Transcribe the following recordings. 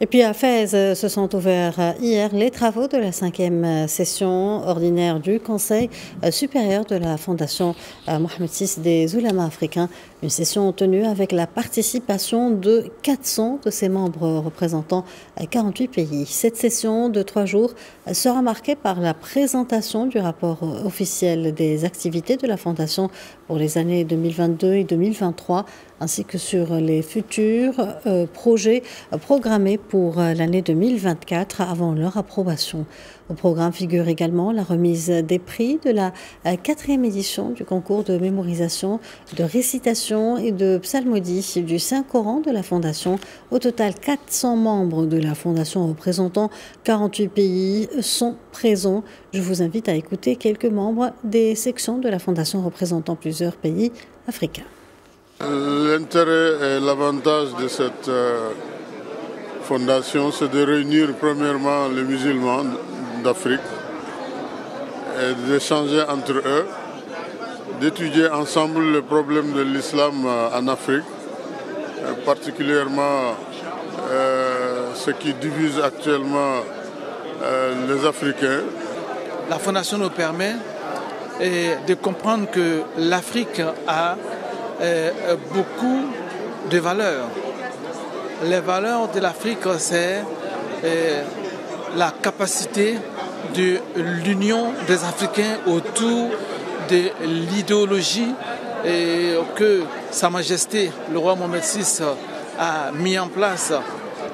Et puis à Fès se sont ouverts hier les travaux de la cinquième session ordinaire du Conseil supérieur de la Fondation Mohamed VI des Oulémas africains. Une session tenue avec la participation de 400 de ses membres représentant 48 pays. Cette session de trois jours sera marquée par la présentation du rapport officiel des activités de la Fondation pour les années 2022 et 2023, ainsi que sur les futurs euh, projets programmés pour euh, l'année 2024 avant leur approbation. Au programme figure également la remise des prix de la euh, quatrième édition du concours de mémorisation, de récitation et de psalmodie du Saint-Coran de la Fondation. Au total, 400 membres de la Fondation représentant 48 pays sont présents. Je vous invite à écouter quelques membres des sections de la Fondation représentant plusieurs pays africains. L'intérêt et l'avantage de cette euh, fondation, c'est de réunir premièrement les musulmans d'Afrique et d'échanger entre eux, d'étudier ensemble le problème de l'islam euh, en Afrique, euh, particulièrement ce qui divise actuellement les Africains. La fondation nous permet de comprendre que l'Afrique a beaucoup de valeurs. Les valeurs de l'Afrique, c'est la capacité de l'union des Africains autour de l'idéologie que Sa Majesté, le roi Mohamed VI, a mis en place.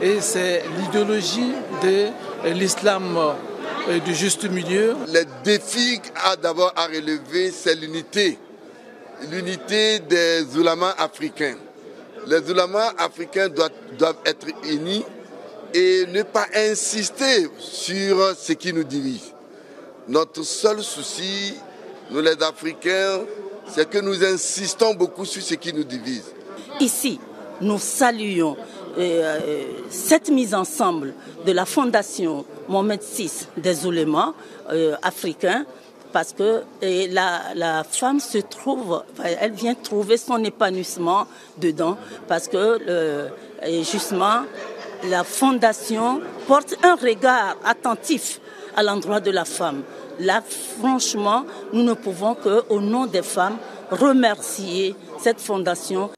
Et c'est l'idéologie de l'islam du juste milieu. Le défi à d'abord à relever, c'est l'unité l'unité des oulémas africains. Les oulémas africains doivent, doivent, être unis et ne pas insister sur ce qui nous divise. Notre seul souci, nous les Africains, c'est que nous insistons beaucoup sur ce qui nous divise. Ici, nous saluons euh, cette mise ensemble de la Fondation Mohamed VI des oulémas euh, africains parce que la, la, femme se trouve, elle vient trouver son épanouissement dedans, parce que justement, la fondation porte un regard attentif à l'endroit de la femme. Là, franchement, nous ne pouvons que, au nom des femmes, remercier cette fondation